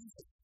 Jesus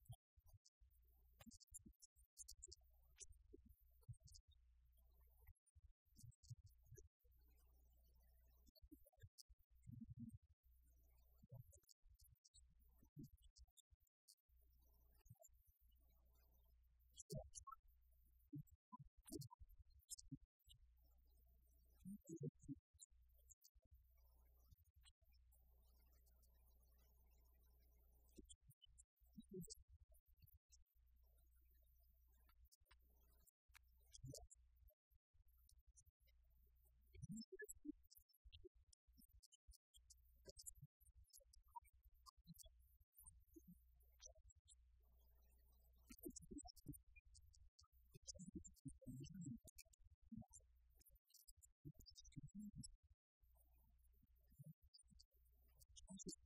conscious